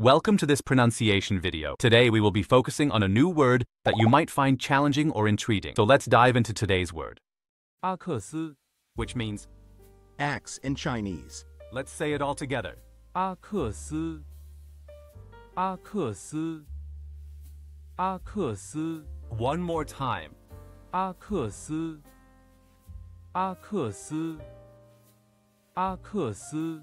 Welcome to this pronunciation video. Today we will be focusing on a new word that you might find challenging or intriguing. So let's dive into today's word, 阿克斯， which means, axe in Chinese, let's say it all together. 阿克斯，阿克斯，阿克斯， One more time. 阿克斯，阿克斯，阿克斯。